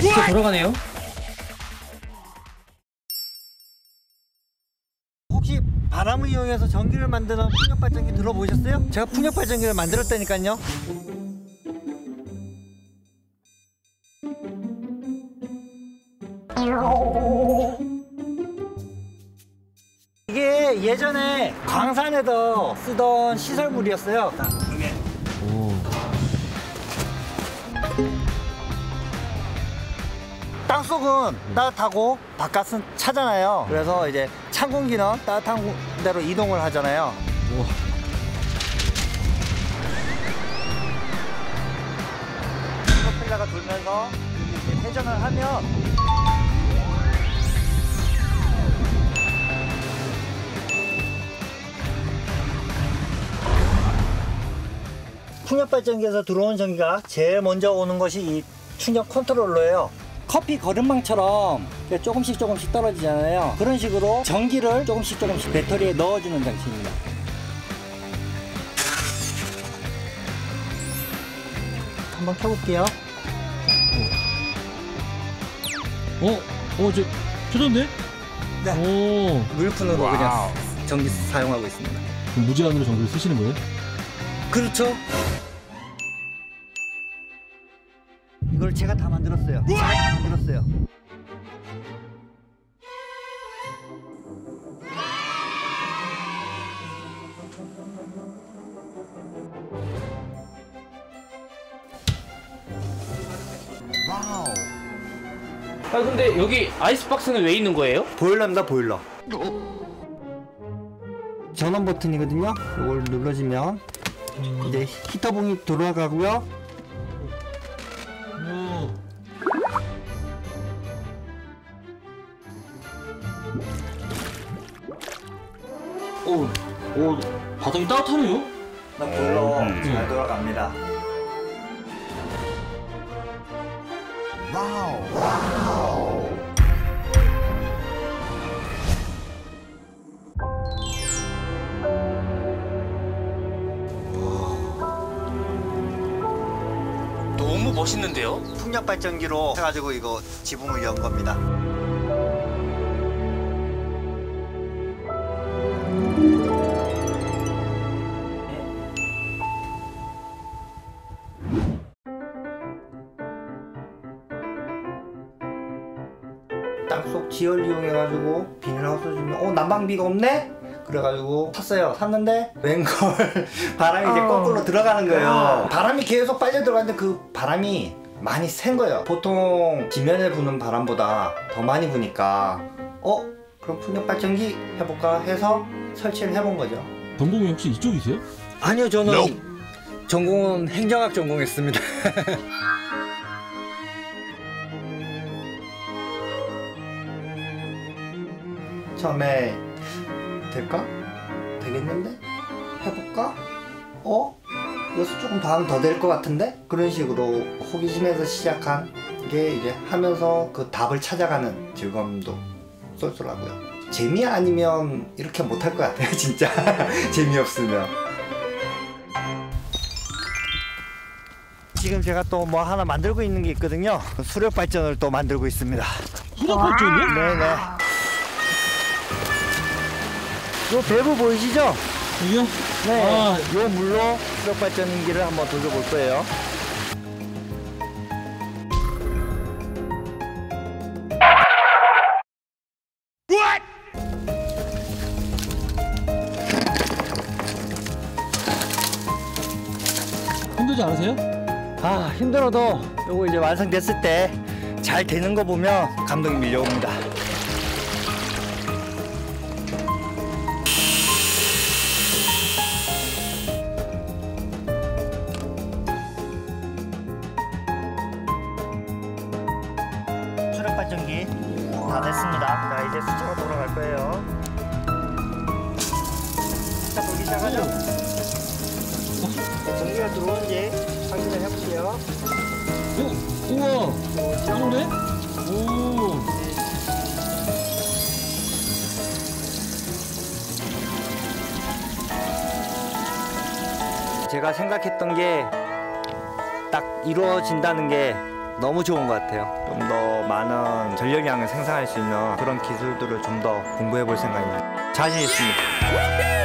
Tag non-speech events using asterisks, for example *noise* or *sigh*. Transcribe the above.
진짜 돌아가네요. 혹시 바람을 이용해서 전기를 만드는 풍력 발전기 들어보셨어요? 제가 풍력 발전기를 만들었다니까요. 이게 예전에 광산에서 쓰던 시설물이었어요. 이게 땅속은 따뜻하고 바깥은 차잖아요. 그래서 이제 찬 공기는 따뜻한 데로 이동을 하잖아요. 프로펠러가 돌면서 회전을 하면 풍력 발전기에서 들어온 전기가 제일 먼저 오는 것이 이 충격 컨트롤러예요. 커피 거름망처럼 조금씩 조금씩 떨어지잖아요. 그런 식으로 전기를 조금씩 조금씩 배터리에 넣어주는 장치입니다. 한번 켜볼게요. 어, 어, 저, 켜졌네? 네. 오, 물푼으로 그냥 전기 사용하고 있습니다. 무제한으로 전기를 쓰시는 거예요? 그렇죠. 이걸 제가 다 만들었어요. 제가 다 만들었어요. 아 근데 여기 아이스박스는 왜 있는 거예요? 보일러입니다, 보일러. 전원 버튼이거든요. 이걸 눌러주면 이제 히터봉이 돌아가고요. 오, 오, 바닥이 따뜻하네요? 나 보일러 잘 돌아갑니다. 너무 멋있는데요? 풍력 발전기로 해가지고 이거 지붕을 연 겁니다. 땅속 지열 이용해가지고 비닐하우스 주면 어 난방비가 없네? 그래가지고 샀어요. 샀는데 웬걸 *laughs* 바람이 이제 거꾸로 들어가는 거예요. 바람이 계속 빨려 들어가는데 그 바람이 많이 센 거예요. 보통 지면에 부는 바람보다 더 많이 부니까 어 그럼 풍력 발전기 해볼까 해서 설치를 해본 거죠. 전공이 혹시 이쪽이세요? 아니요 저는 전공은 행정학 전공했습니다. *laughs* 처음에 될까? 되겠는데? 해볼까? 어? 여기서 조금 더 하면 더될 것 같은데? 그런 식으로 호기심에서 시작한 게 이제 하면서 그 답을 찾아가는 즐거움도 쏠쏠하고요. 재미 아니면 이렇게 못할 것 같아요, *laughs* 진짜. *laughs* 재미없으면. 지금 제가 또 뭐 하나 만들고 있는 게 있거든요. 수력 발전을 또 만들고 있습니다. 수납 발전이요? 네네. 요 밸브 보이시죠? 이게요? 네. 아, 요 물로 수력 발전기를 한번 돌려볼 거예요. 힘들지 않으세요? 아 힘들어도 요거 이제 완성됐을 때 잘 되는 거 보면 감동이 밀려옵니다. 다 됐습니다. 자 이제 수차가 돌아갈 거예요. 자 돌기 시작하죠. 전기가 들어오는지 확인을 해볼게요. 오, 우와, 들어오네? 오, 제가 생각했던 게 딱 이루어진다는 게 너무 좋은 것 같아요. 좀 더 많은 전력량을 생산할 수 있는 그런 기술들을 좀 더 공부해 볼 생각입니다. 자신 있습니다.